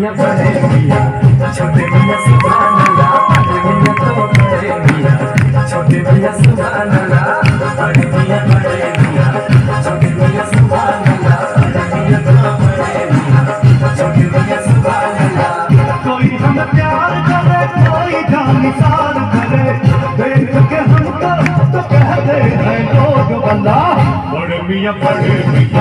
मियाँ बड़े मियाँ छोटे मियाँ सुभान अल्लाह बड़े मियाँ तो बड़े मियाँ छोटे मियाँ सुभान अल्लाह बड़े मियाँ बड़े मियाँ छोटे मियाँ सुभान अल्लाह बड़े मियाँ तो बड़े मियाँ छोटे मियाँ सुभान अल्लाह कोई हम प्यार करे कोई जान करे देख के हमको तो कहते हैं लोग वाला बड़े मियाँ बड़े मियाँ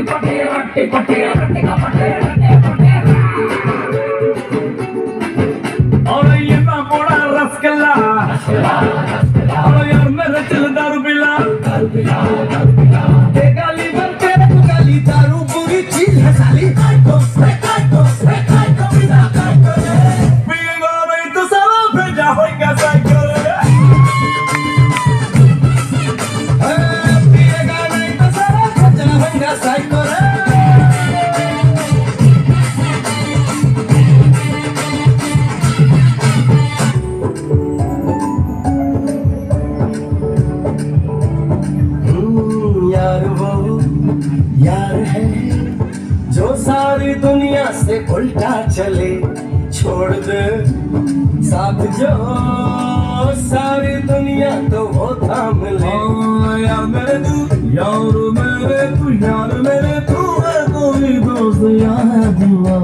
Tem padeira. यार वो यार है, जो सारी दुनिया से उल्टा चले, छोड़ दे। साथ जो सारी दुनिया तो वो थाम ले। यार मेरे तू, यार मेरे तू, यार मेरे तू है कोई दोस्त, यार दुआ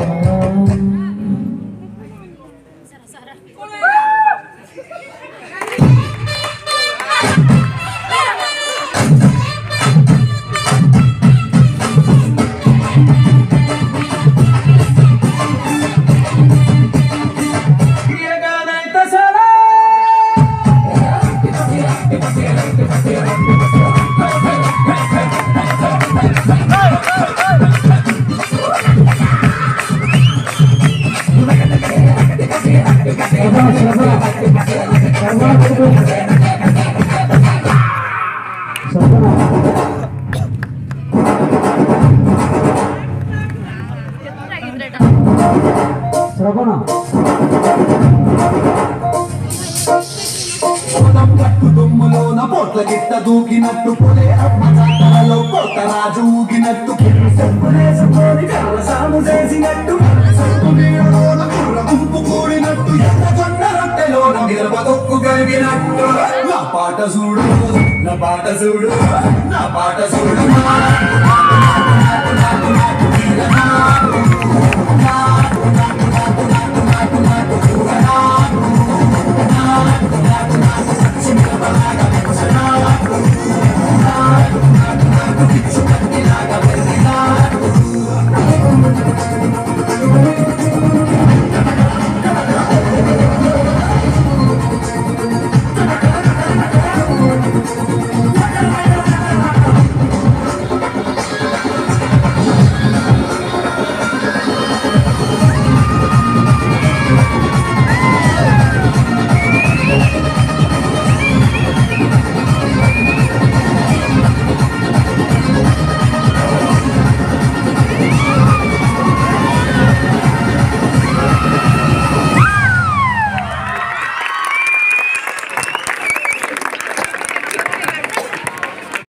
దుమ్ములోన గిట్ట దూకినట్టు పొలే అమ్మ జాతరలో పోత రాజు ఊగినట్టు. చెప్పులేసుకొని కళ్ళ సాము చేసినట్టు. సొట్టు నీడలోన కుర్ర గుంపు కూడినట్టు. ఎర్ర కొండ రొట్టెలోన మిరప తొక్కు కలిగినట్టు నా పాట చూడు నా పాట చూడు నా పాట చూడు. ఆ